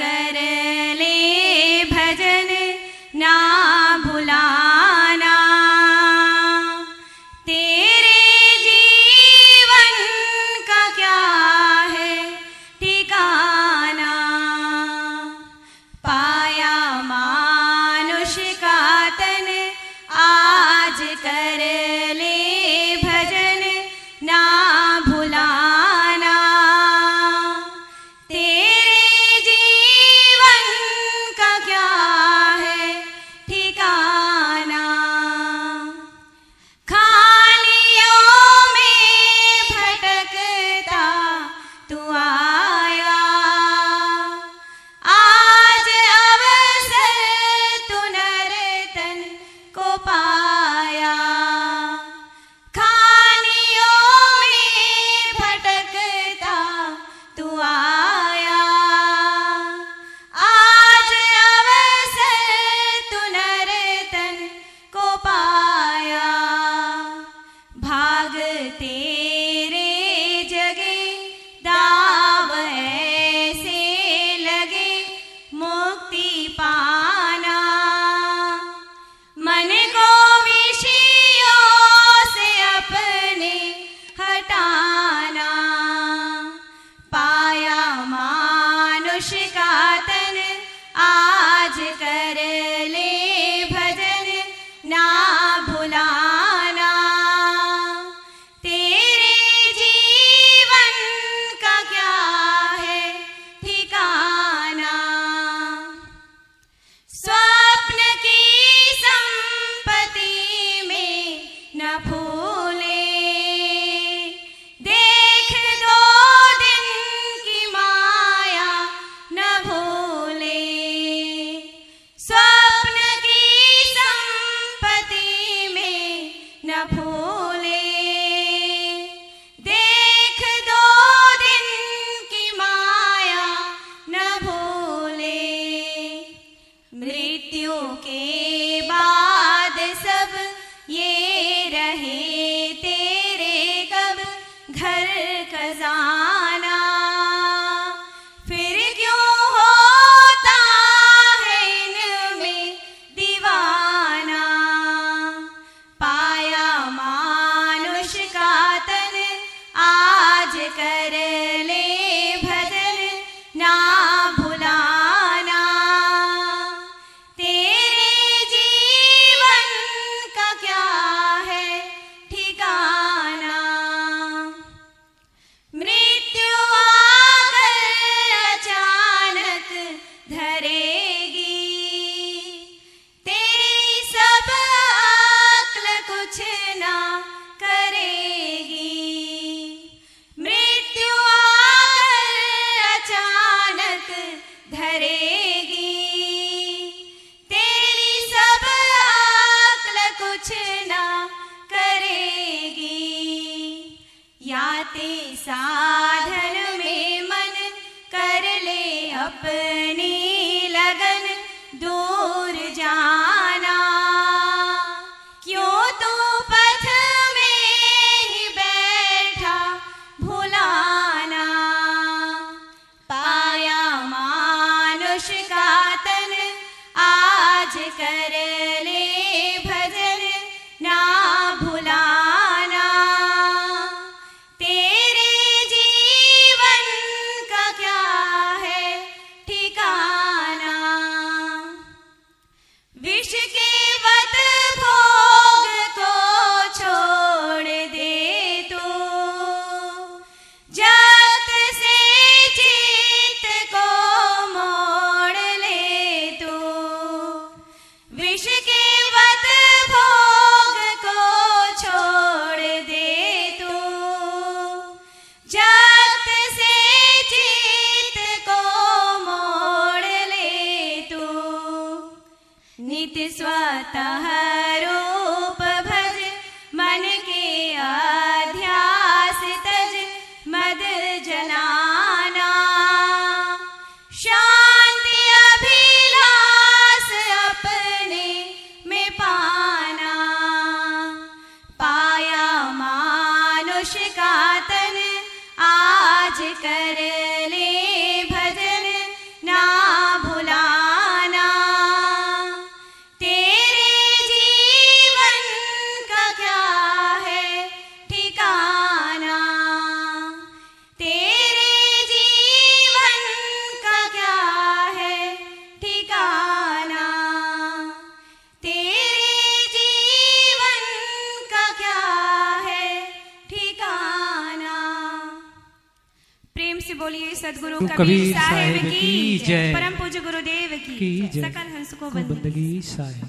करे आज कर ले भजन ना भुलाना। तेरे जीवन का क्या है ठिकाना? स्वप्न की संपत्ति में न भू रे कजान अपनी नीत स्वतः रूप भज मन के आध्यास तज मद जना बोलिए सदगुरु कबीर साहेब की जय। परम पूज्य गुरुदेव की जय। सकल हंस को बंदगी साहिब